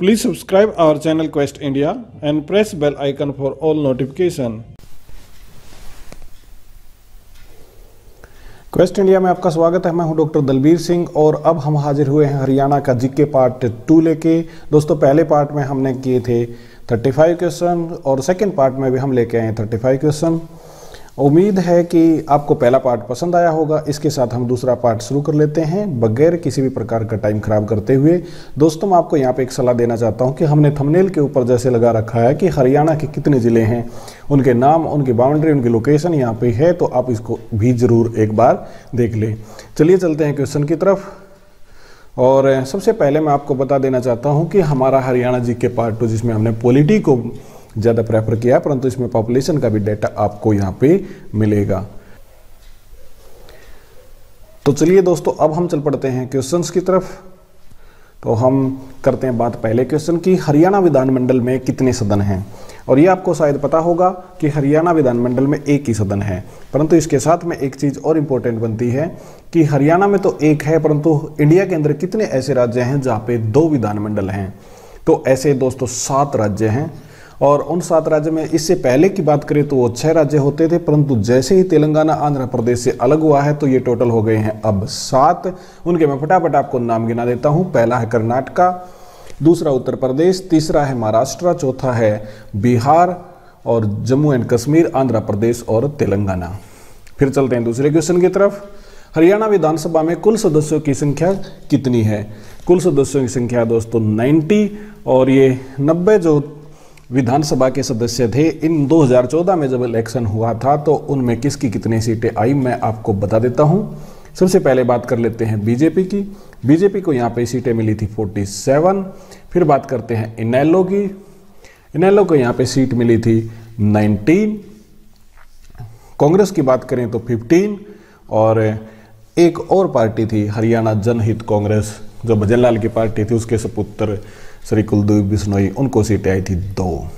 Please subscribe our channel Quest India and press bell icon for all notification. Quest India में आपका स्वागत है। मैं हूँ डॉक्टर दलबीर सिंह और अब हम हाजिर हुए हैं हरियाणा का जीके पार्ट टू लेके। दोस्तों, पहले पार्ट में हमने किए थे 35 क्वेश्चन और सेकंड पार्ट में भी हम लेके आए 35 क्वेश्चन उम्मीद है कि आपको पहला पार्ट पसंद आया होगा। इसके साथ हम दूसरा पार्ट शुरू कर लेते हैं। बगैर किसी भी प्रकार का टाइम खराब करते हुए, दोस्तों, मैं आपको यहाँ पे एक सलाह देना चाहता हूँ कि हमने थंबनेल के ऊपर जैसे लगा रखा है कि हरियाणा के कितने ज़िले हैं, उनके नाम, उनकी बाउंड्री उनकी लोकेशन यहाँ पे है तो आप इसको भी ज़रूर एक बार देख लें। चलिए चलते हैं क्वेश्चन की तरफ़। और, सबसे पहले मैं आपको बता देना चाहता हूँ कि हमारा हरियाणा जी के पार्ट टू जिसमें हमने पॉलिटी को ज़्यादा प्रेफर किया परंतु इसमें पॉपुलेशन का भी डेटा आपको यहाँ पे मिलेगा। तो चलिए दोस्तों, अब हम चल पड़ते हैं क्वेश्चंस की तरफ़। तो हम करते हैं बात पहले क्वेश्चन की। हरियाणा विधानमंडल में कितने सदन हैं? और ये आपको शायद पता होगा कि हरियाणा विधानमंडल में एक ही सदन है, परंतु इसके साथ में एक चीज़ और इम्पोर्टेंट बनती है कि हरियाणा में तो एक है, परंतु इंडिया के अंदर कितने ऐसे राज्य हैं जहाँ पे दो विधानमंडल हैं? तो ऐसे दोस्तों, सात राज्य हैं। और उन सात राज्य में इससे पहले की बात करें तो वो छह राज्य होते थे, परंतु जैसे ही तेलंगाना, आंध्र प्रदेश से अलग हुआ है तो ये टोटल हो गए हैं अब सात। उनके मैं फटाफट आपको नाम गिना देता हूँ। पहला है कर्नाटका, दूसरा उत्तर प्रदेश, तीसरा है महाराष्ट्र, चौथा है बिहार और जम्मू एंड कश्मीर, आंध्र प्रदेश और तेलंगाना। फिर चलते हैं दूसरे क्वेश्चन की तरफ़। हरियाणा विधानसभा में कुल सदस्यों की संख्या कितनी है? कुल सदस्यों की संख्या दोस्तों 90 और ये 90 जो विधानसभा के सदस्य थे। इन 2014 में जब इलेक्शन हुआ था तो उनमें किसकी कितनी सीटें आई, मैं आपको बता देता हूँ। सबसे पहले बात कर लेते हैं बीजेपी की। बीजेपी को यहाँ पे सीटें मिली थी 47 फिर बात करते हैं इनेलो की। इनेलो को यहाँ पे सीट मिली थी 19 कांग्रेस की बात करें तो 15 और एक और पार्टी थी, हरियाणा जनहित कांग्रेस। जो भजनलाल की पार्टी थी, उसके सपुत्र श्री कुलदीप बिश्नोई उनको सीटें आई थी दो।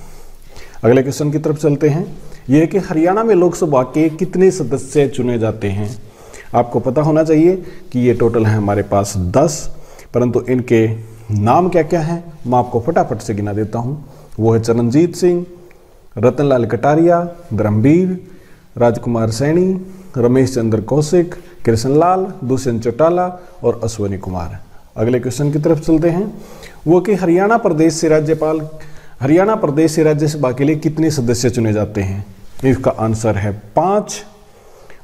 अगले क्वेश्चन की तरफ़ चलते हैं। यह कि हरियाणा में लोकसभा के कितने सदस्य चुने जाते हैं? आपको पता होना चाहिए कि ये टोटल है हमारे पास दस, परंतु इनके नाम क्या क्या हैं, मैं आपको फटाफट से गिना देता हूँ। वो है चरणजीत सिंह, रतनलाल कटारिया, धर्मवीर, राजकुमार सैनी, रमेश चंद्र कौशिक, कृष्णलाल, दुष्यंत चौटाला और अश्वनी कुमार। अगले क्वेश्चन की तरफ़ चलते हैं। वो कि हरियाणा प्रदेश से राज्यपाल, हरियाणा प्रदेश से राज्यसभा के लिए कितने सदस्य चुने जाते हैं? इसका आंसर है पाँच।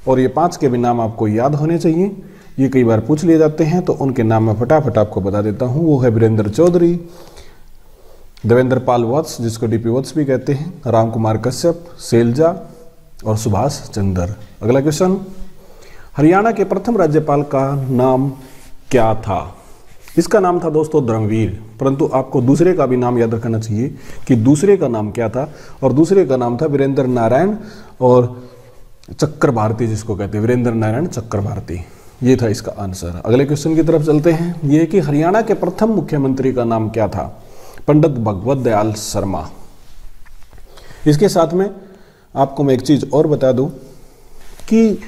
और ये पाँच के भी नाम आपको याद होने चाहिए। ये कई बार पूछ लिए जाते हैं तो उनके नाम मैं फटाफट आपको बता देता हूँ। वो है वीरेंद्र चौधरी देवेंद्र पाल वत्स, जिसको डीपी वत्स भी कहते हैं राम कुमार कश्यप, सेलजा और सुभाष चंद्र। अगला क्वेश्चन हरियाणा के प्रथम राज्यपाल का नाम क्या था? इसका नाम था दोस्तों धर्मवीर परंतु आपको दूसरे का भी नाम याद रखना चाहिए कि दूसरे का नाम क्या था और दूसरे का नाम था वीरेंद्र नारायण और चक्कर भारती जिसको कहते हैं वीरेंद्र नारायण चक्कर भारती ये था इसका आंसर। अगले क्वेश्चन की तरफ़ चलते हैं। ये कि हरियाणा के प्रथम मुख्यमंत्री का नाम क्या था? पंडित भगवत दयाल शर्मा। इसके साथ में आपको मैं एक चीज़ और बता दूँ कि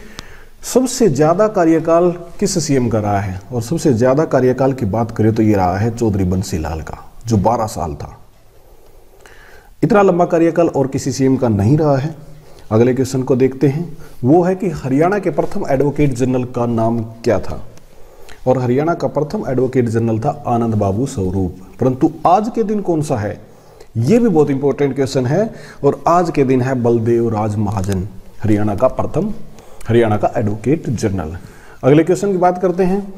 सबसे ज़्यादा कार्यकाल किस सीएम का रहा है? और सबसे ज़्यादा कार्यकाल की बात करें तो ये रहा है चौधरी बंसी लाल का, जो 12 साल था। इतना लंबा कार्यकाल और किसी सीएम का नहीं रहा है। अगले क्वेश्चन को देखते हैं। वो है कि हरियाणा के प्रथम एडवोकेट जनरल का नाम क्या था? और हरियाणा का प्रथम एडवोकेट जनरल था आनंद बाबू स्वरूप। परंतु आज के दिन कौन सा है? ये भी बहुत इंपॉर्टेंट क्वेश्चन है। और आज के दिन है बलदेव राज महाजन, हरियाणा का प्रथम हरियाणा का एडवोकेट जनरल अगले क्वेश्चन की बात करते हैं।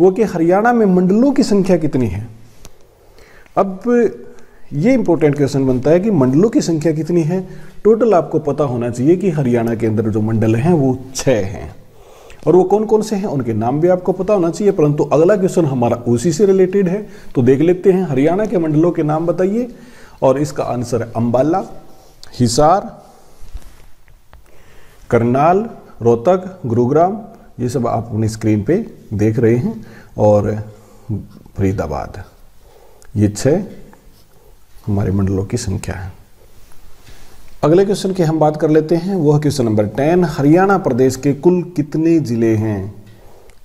वो कि हरियाणा में मंडलों की संख्या कितनी है? अब ये इंपॉर्टेंट क्वेश्चन बनता है कि मंडलों की संख्या कितनी है? टोटल आपको पता होना चाहिए कि हरियाणा के अंदर जो मंडल हैं, वो छः हैं। और वो कौन कौन से हैं? उनके नाम भी आपको पता होना चाहिए, परंतु अगला क्वेश्चन हमारा उसी से रिलेटेड है। तो देख लेते हैं, हरियाणा के मंडलों के नाम बताइए। और इसका आंसर है अम्बाला हिसार, करनाल रोहतक, गुरुग्राम, ये सब आप अपनी स्क्रीन पे देख रहे हैं और फरीदाबाद। ये छः हमारे मंडलों की संख्या है। अगले क्वेश्चन की हम बात कर लेते हैं वह question number ten Haryana Pradesh के कुल कितने ज़िले हैं?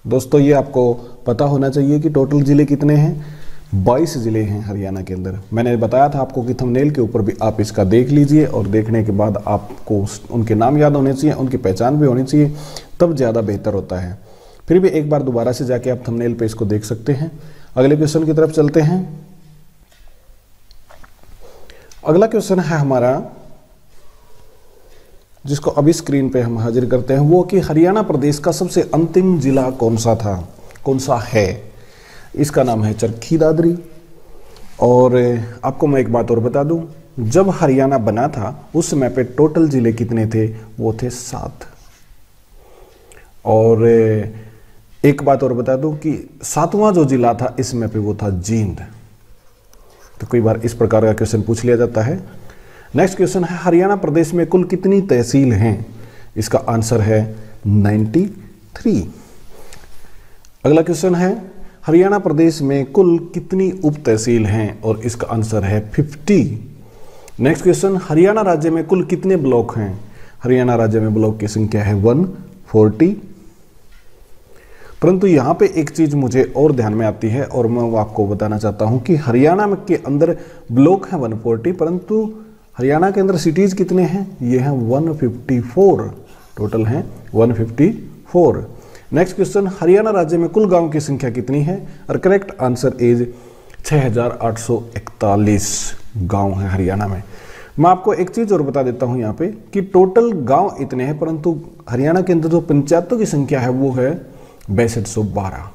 दोस्तों, ये आपको पता होना चाहिए कि टोटल ज़िले कितने हैं। 22 ज़िले हैं हरियाणा के अंदर। मैंने बताया था आपको कि थंबनेल के ऊपर भी आप इसका देख लीजिए और देखने के बाद आपको उनके नाम याद होने चाहिए, उनकी पहचान भी होनी चाहिए, तब ज़्यादा बेहतर होता है। फिर भी एक बार दोबारा से जाके आप थंबनेल पे इसको देख सकते हैं। अगले क्वेश्चन की तरफ़ चलते हैं। अगला क्वेश्चन है हमारा, जिसको अभी स्क्रीन पे हम हाजिर करते हैं, वो कि हरियाणा प्रदेश का सबसे अंतिम जिला कौन सा था? कौन सा है? इसका नाम है चरखी दादरी। और आपको मैं एक बात और बता दूँ, जब हरियाणा बना था, उस समय पे टोटल ज़िले कितने थे? वो थे सात। और एक बात और बता दूँ कि सातवां जो जिला था, इस समय पे वो था जींद। तो कई बार इस प्रकार का क्वेश्चन पूछ लिया जाता है। नेक्स्ट क्वेश्चन है, हरियाणा प्रदेश में कुल कितनी तहसील हैं? इसका आंसर है 93 अगला क्वेश्चन है हरियाणा प्रदेश में कुल कितनी उप तहसील हैं और इसका आंसर है 50 नेक्स्ट क्वेश्चन हरियाणा राज्य में कुल कितने ब्लॉक हैं? हरियाणा राज्य में ब्लॉक की संख्या है 140 परंतु यहाँ पे एक चीज़ मुझे और ध्यान में आती है और मैं आपको बताना चाहता हूँ कि हरियाणा के अंदर ब्लॉक है 140 परंतु हरियाणा के अंदर सिटीज़ कितने हैं? ये हैं 154 टोटल हैं 154 नेक्स्ट क्वेश्चन हरियाणा राज्य में कुल गाँव की संख्या कितनी है? और करेक्ट आंसर इज़ 6841 गाँव हैं हरियाणा में। मैं आपको एक चीज़ और बता देता हूँ यहाँ पे कि टोटल गाँव इतने हैं, परंतु हरियाणा के अंदर जो पंचायतों की संख्या है, वो है बैसठ सौ बारह।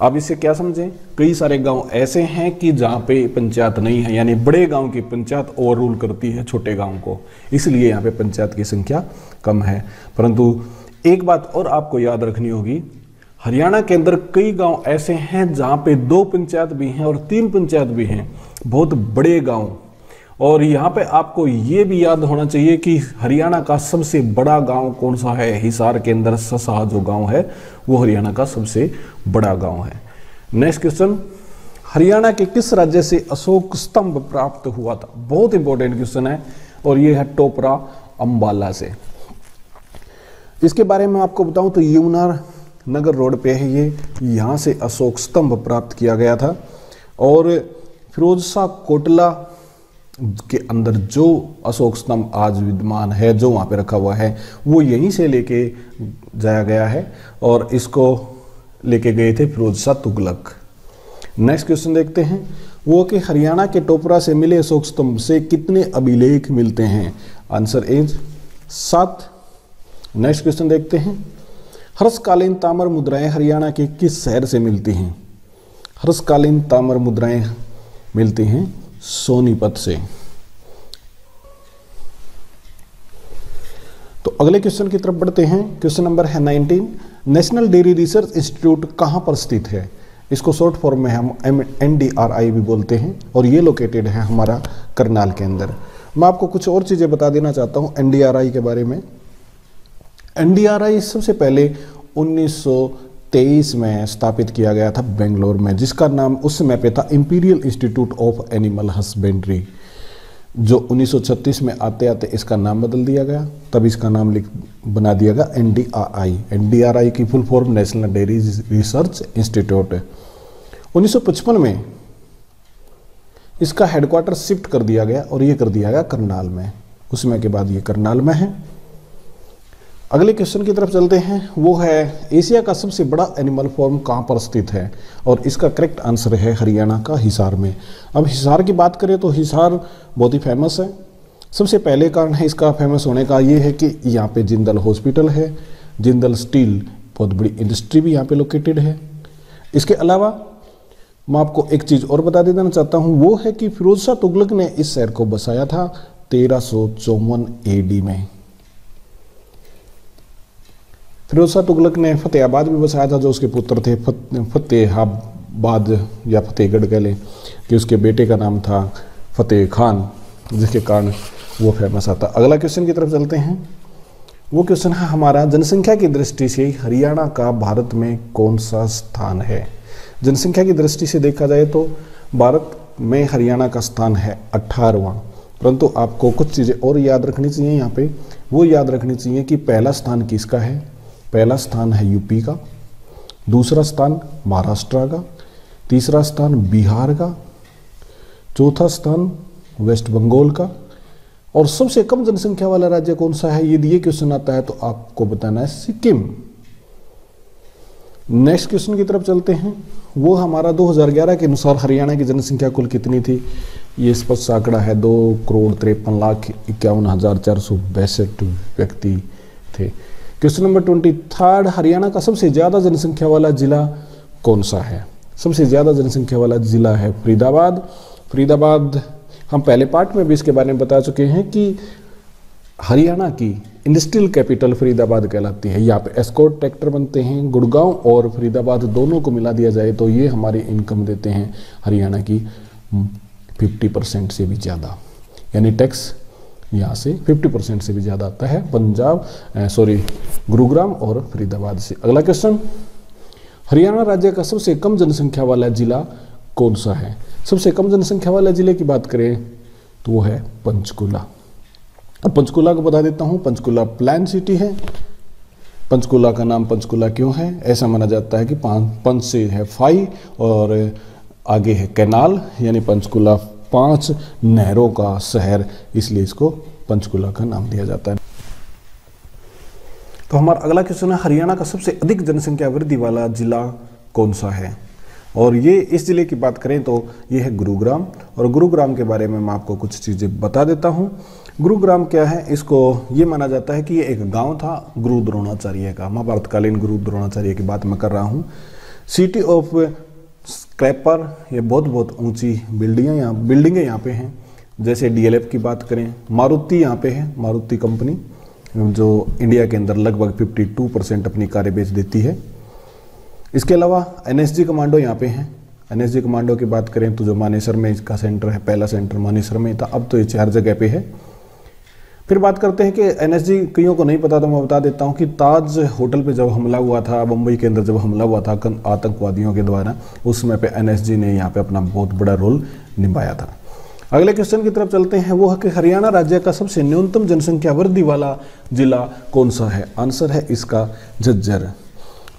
अब इसे क्या समझें? कई सारे गाँव ऐसे हैं कि जहाँ पे पंचायत नहीं है, यानी बड़े गाँव की पंचायत ओवर रूल करती है छोटे गाँव को। इसलिए यहाँ पे पंचायत की संख्या कम है। परंतु एक बात और आपको याद रखनी होगी। हरियाणा के अंदर कई गाँव ऐसे हैं जहाँ पे दो पंचायत भी हैं और तीन पंचायत भी हैं, बहुत बड़े गाँव। और यहाँ पे आपको ये भी याद होना चाहिए कि हरियाणा का सबसे बड़ा गाँव कौन सा है? हिसार के अंदर ससा जो गाँव है, वो हरियाणा का सबसे बड़ा गाँव है। नेक्स्ट क्वेश्चन हरियाणा के किस राज्य से अशोक स्तंभ प्राप्त हुआ था? बहुत इंपॉर्टेंट क्वेश्चन है और ये है टोपरा, अंबाला से। इसके बारे में आपको बताऊँ तो यमुना नगर रोड पे है ये। यहाँ से अशोक स्तंभ प्राप्त किया गया था और फिरोज शाह कोटला के अंदर जो अशोक स्तंभ आज विद्यमान है, जो वहाँ पे रखा हुआ है, वो यहीं से लेके जाया गया है और इसको लेके गए थे फिरोज शाह तुगलक। नेक्स्ट क्वेश्चन देखते हैं। वो कि हरियाणा के टोपरा से मिले अशोक स्तंभ से कितने अभिलेख मिलते हैं? आंसर इज़ सात। नेक्स्ट क्वेश्चन देखते हैं। हर्षकालीन तामर मुद्राएँ हरियाणा के किस शहर से मिलती हैं? हर्षकालीन तामर मुद्राएँ मिलती हैं सोनीपत से। तो अगले क्वेश्चन की तरफ़ बढ़ते हैं। क्वेश्चन नंबर है 19 नेशनल डेयरी रिसर्च इंस्टीट्यूट कहाँ पर स्थित है? इसको शॉर्ट फॉर्म में हम एन डी आर आई भी बोलते हैं और ये लोकेटेड है हमारा करनाल के अंदर। मैं आपको कुछ और चीज़ें बता देना चाहता हूँ एन डी आर आई के बारे में। एन डी आर आई सबसे पहले 1923 में स्थापित किया गया था बेंगलोर में, जिसका नाम उस समय पे था imperial institute of animal husbandry जो 1936 में आते आते इसका नाम बदल दिया गया। तब इसका नाम लिख, बना दिया गया एन डी आर की full form national dairy research institute है 1955 में इसका हेडक्वार्टर शिफ्ट कर दिया गया और ये कर दिया गया करनाल में। उस समय के बाद ये करनाल में है। अगले क्वेश्चन की तरफ़ चलते हैं। वो है एशिया का सबसे बड़ा एनिमल फॉर्म कहाँ पर स्थित है? और इसका करेक्ट आंसर है हरियाणा का हिसार में। अब हिसार की बात करें तो हिसार बहुत ही फ़ेमस है। सबसे पहले कारण है इसका फ़ेमस होने का ये है कि यहाँ पे जिंदल हॉस्पिटल है। जिंदल स्टील बहुत बड़ी इंडस्ट्री भी यहाँ पे लोकेटेड है। इसके अलावा, मैं आपको एक चीज़ और बता देना चाहता हूँ। वो है कि फिरोज शाह तुगलक ने इस शहर को बसाया था तेरह सौ चौवन में। फिरोज तुगलक ने फतेहाबाद भी बसाया था, जो उसके पुत्र थे फतेहाबाद या फतेहगढ़ कह लें, कि उसके बेटे का नाम था फतेह खान, जिसके कारण वो फ़ेमस आता अगला क्वेश्चन की तरफ़ चलते हैं। वो क्वेश्चन है हमारा, जनसंख्या की दृष्टि से हरियाणा का भारत में कौन सा स्थान है? जनसंख्या की दृष्टि से देखा जाए तो भारत में हरियाणा का स्थान है अट्ठारहवा परंतु आपको कुछ चीज़ें और याद रखनी चाहिए यहाँ पे। वो याद रखनी चाहिए कि पहला स्थान किसका है? पहला स्थान है यूपी का, दूसरा स्थान महाराष्ट्र का, तीसरा स्थान बिहार का, चौथा स्थान वेस्ट बंगाल का। और सबसे कम जनसंख्या वाला राज्य कौन सा है? यदि ये क्वेश्चन आता है तो आपको बताना है सिक्किम। नेक्स्ट क्वेश्चन की तरफ़ चलते हैं। वो हमारा 2011 के अनुसार हरियाणा की जनसंख्या कुल कितनी थी? ये स्पष्ट आंकड़ा है, दो करोड़ तिरपन लाख इक्यावन हज़ार चार सौ बैसठ व्यक्ति थे। Question number twenty third, Haryana का सबसे ज़्यादा जनसंख्या वाला जिला कौन सा है? सबसे ज़्यादा जनसंख्या वाला जिला है फरीदाबाद। फरीदाबाद, हम पहले पार्ट में भी इसके बारे में बता चुके हैं कि हरियाणा की इंडस्ट्रियल कैपिटल फरीदाबाद कहलाती है। यहाँ पे एस्कोर्ट ट्रैक्टर बनते हैं, गुड़गांव और फरीदाबाद दोनों को मिला दिया जाए तो ये हमारी इनकम देते हैं। हरियाणा की 50 परसेंट से भी ज़्यादा। यानी टैक्स यहाँ से 50 परसेंट से भी ज़्यादा आता है पंजाब सॉरी गुरुग्राम और फरीदाबाद से। अगला क्वेश्चन हरियाणा राज्य का सबसे कम जनसंख्या वाला जिला कौन सा है? सबसे कम जनसंख्या वाले ज़िले की बात करें तो वो है पंचकुला। अब पंचकुला को बता देता हूँ, पंचकुला प्लान सिटी है। पंचकुला का नाम पंचकुला क्यों है? ऐसा माना जाता है कि पंच से है फाई और आगे है कैनाल, यानी पंचकुला पाँच नहरों का शहर, इसलिए इसको पंचकुला का नाम दिया जाता है। तो हमारा अगला क्वेश्चन है, हरियाणा का सबसे अधिक जनसंख्या वृद्धि वाला जिला कौन सा है? और ये इस ज़िले की बात करें तो ये है गुरुग्राम। और गुरुग्राम के बारे में मैं आपको कुछ चीज़ें बता देता हूँ। गुरुग्राम क्या है? इसको ये माना जाता है कि ये एक गाँव था गुरु द्रोणाचार्य का, महाभारतकालीन गुरु द्रोणाचार्य की बात मैं कर रहा हूँ। सिटी ऑफ़ स्क्रैपर ये बहुत बहुत ऊँची बिल्डिंगें यहाँ बिल्डिंगें यहाँ पे हैं। जैसे डीएलएफ की बात करें, मारुति यहाँ पे है, मारुति कंपनी, जो इंडिया के अंदर लगभग 52 परसेंट अपनी कारें बेच देती है। इसके अलावा एनएसजी कमांडो यहाँ पे हैं। एनएसजी कमांडो की बात करें तो जो मानेसर में इसका सेंटर है, पहला सेंटर मानेसर में था, अब तो ये चार जगह पे है। फिर बात करते हैं कि एन एनएसजी कईयों को नहीं पता तो मैं बता देता हूँ कि ताज होटल पे जब हमला हुआ था मुंबई के अंदर जब हमला हुआ था आतंकवादियों के द्वारा, उस समय पे एनएसजी ने यहाँ पे अपना बहुत बड़ा रोल निभाया था। अगले क्वेश्चन की तरफ़ चलते हैं, वो है कि हरियाणा राज्य का सबसे न्यूनतम जनसंख्या वृद्धि वाला जिला कौन सा है? आंसर है इसका झज्जर।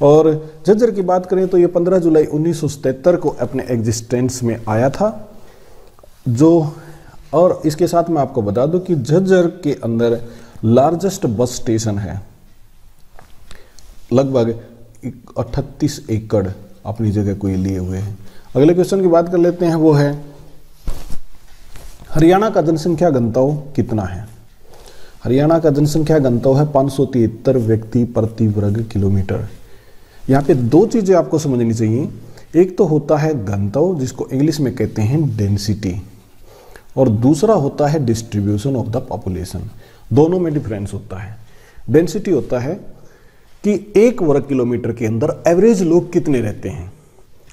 और झज्जर की बात करें तो ये 15 जुलाई उन्नीस सौ सतहत्तर को अपने एग्जिस्टेंस में आया था, जो और इसके साथ मैं आपको बता दूँ कि झज्जर के अंदर लार्जेस्ट बस स्टेशन है। लगभग अठतीस एकड़ अपनी जगह को लिए हुए हैं। अगले क्वेश्चन की बात कर लेते हैं, वो है, हरियाणा का जनसंख्या घनत्व कितना है? हरियाणा का जनसंख्या घनत्व है पाँच व्यक्ति प्रति वर्ग किलोमीटर। यहाँ पे दो चीज़ें आपको समझनी चाहिए। एक तो होता है घनत्व, जिसको इंग्लिश में कहते हैं डेंसिटी और दूसरा होता है डिस्ट्रीब्यूशन ऑफ़ द पॉपुलेशन दोनों में डिफरेंस होता है। डेंसिटी होता है कि एक वर्ग किलोमीटर के अंदर एवरेज लोग कितने रहते हैं?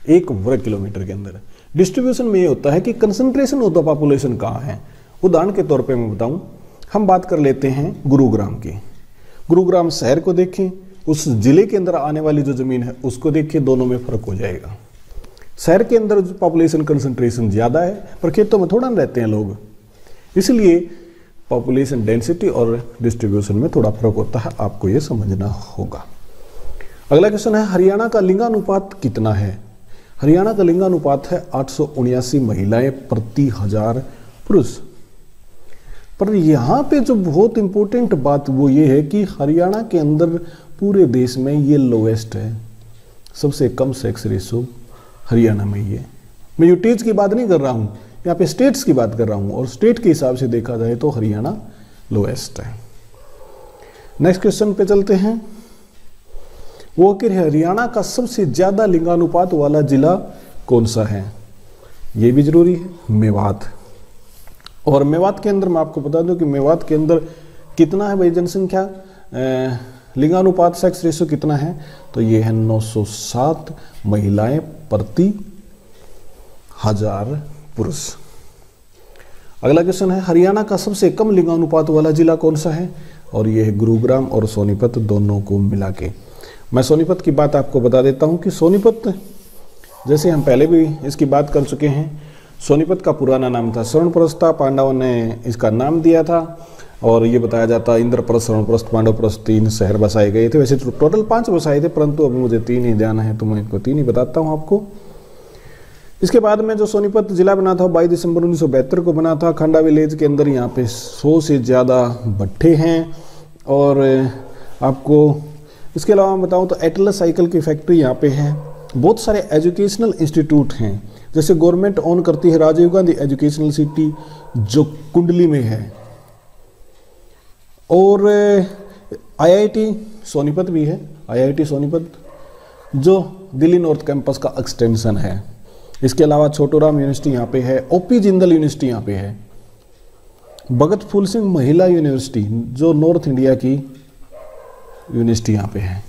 एक वर्ग किलोमीटर के अंदर। डिस्ट्रीब्यूशन में ये होता है कि कंसंट्रेशन ऑफ़ द पॉपुलेशन कहाँ है? उदाहरण के तौर पे मैं बताऊँ, हम बात कर लेते हैं गुरुग्राम की। गुरुग्राम शहर को देखें, उस ज़िले के अंदर आने वाली जो ज़मीन है, उसको देखिए दोनों में फ़र्क हो जाएगा। शहर के अंदर पॉपुलेशन कंसंट्रेशन ज़्यादा है, पर खेतों में थोड़ा रहते हैं लोग। इसलिए पॉपुलेशन डेंसिटी और डिस्ट्रीब्यूशन में थोड़ा फ़र्क होता है, आपको ये समझना होगा। अगला क्वेश्चन है, हरियाणा का लिंगानुपात कितना है? हरियाणा का लिंगानुपात है आठ महिलाएँ प्रति हज़ार पुरुष। पर यहाँ पे जो बहुत इंपॉर्टेंट बात वो ये है कि हरियाणा के अंदर पूरे देश में ये लोएस्ट है। सबसे कम सेक्स रेशो हरियाणा में ये मैं यूटीज की बात नहीं कर रहा हूँ, यहाँ पे स्टेट्स की बात कर रहा हूँ, और स्टेट के हिसाब से देखा जाए तो हरियाणा लोएस्ट है। नेक्स्ट क्वेश्चन पे चलते हैं। वो कि हरियाणा का सबसे ज़्यादा लिंगानुपात वाला जिला कौन सा है? ये भी ज़रूरी है, मेवात। और मेवात के अंदर मैं आपको बता दूँ कि मेवात के अंदर कितना है भाई जनसंख्या? लिंगानुपात सेक्स रेशियो कितना है? तो ये है 907 महिलाएँ प्रति हज़ार पुरुष। अगला क्वेश्चन है, हरियाणा का सबसे कम लिंगानुपात वाला जिला कौन सा है? और ये है गुरुग्राम और सोनीपत, दोनों को मिला के। मैं सोनीपत की बात आपको बता देता हूँ कि सोनीपत, जैसे हम पहले भी इसकी बात कर चुके हैं, सोनीपत का पुराना नाम था, स्वर्ण प्रस्ता, पांडवों ने इसका नाम दिया था। और ये बताया जाता है इंद्रप्रस्थ स्वर्णप्रस्थ पांडवप्रस्थ तीन शहर बसाए गए थे। वैसे टोटल पाँच बसाए थे, परंतु अभी मुझे तीन ही ध्यान है तो मैं इनको तीन ही बताता हूँ आपको। इसके बाद में जो सोनीपत जिला बना था बाईस दिसंबर उन्नीस को बना था। खंडा विलेज के अंदर यहाँ पे सौ से ज़्यादा भट्टे हैं। और आपको इसके अलावा मैं बताऊँ तो एटलस साइकिल की फैक्ट्री यहाँ पे है। बहुत सारे एजुकेशनल इंस्टीट्यूट हैं। जैसे गवर्नमेंट ऑन करती है राजीव गांधी एजुकेशनल सिटी जो कुंडली में है। और आईआईटी सोनीपत भी है आईआईटी सोनीपत, जो दिल्ली नॉर्थ कैंपस का एक्सटेंशन है। इसके अलावा छोटूराम यूनिवर्सिटी यहाँ पे है ओपी जिंदल यूनिवर्सिटी यहाँ पे है। भगत फूल सिंह महिला यूनिवर्सिटी, जो नॉर्थ इंडिया की यूनिवर्सिटी यहाँ पे है।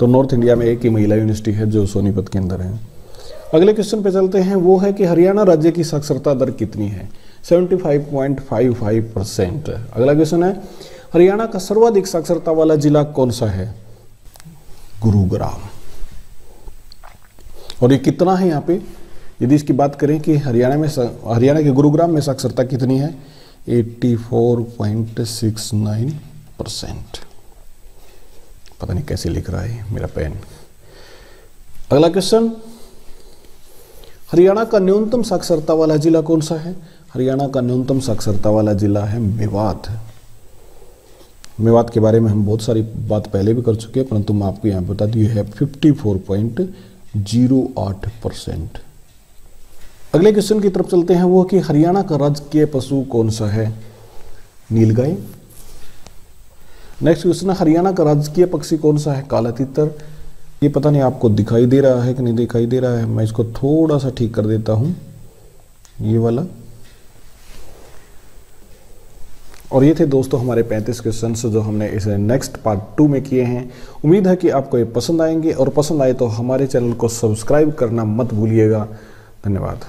तो नॉर्थ इंडिया में एक ही महिला यूनिवर्सिटी है, जो सोनीपत के अंदर है। अगले क्वेश्चन पे चलते हैं, वो है कि हरियाणा राज्य की साक्षरता दर कितनी है? 75.55 परसेंट अगला क्वेश्चन है, हरियाणा का सर्वाधिक साक्षरता वाला जिला कौन सा है? गुरुग्राम। और ये कितना है यहाँ पे? यदि इसकी बात करें कि हरियाणा में हरियाणा के गुरुग्राम में साक्षरता कितनी है? 84.69 परसेंट। पता नहीं कैसे लिख रहा है मेरा पेन। अगला क्वेश्चन हरियाणा का न्यूनतम साक्षरता वाला जिला कौन सा है? हरियाणा का न्यूनतम साक्षरता वाला जिला है मेवात। मेवात के बारे में हम बहुत सारी बात पहले भी कर चुके हैं, परंतु मैं आपको यहाँ बता दी है फिफ्टी फोर पॉइंट ज़ीरो आठ परसेंट अगले क्वेश्चन की तरफ़ चलते हैं, वो कि हरियाणा का राजकीय पशु कौन सा है? नीलगाय नेक्स्ट क्वेश्चन है, हरियाणा का राजकीय पक्षी कौन सा है? काला तितर। ये पता नहीं आपको दिखाई दे रहा है कि नहीं दिखाई दे रहा है, मैं इसको थोड़ा सा ठीक कर देता हूँ। ये वाला। और ये थे दोस्तों हमारे 35 क्वेश्चन जो हमने इस नेक्स्ट पार्ट टू में किए हैं। उम्मीद है कि आपको ये पसंद आएँगे और पसंद आए तो हमारे चैनल को सब्सक्राइब करना मत भूलिएगा। धन्यवाद।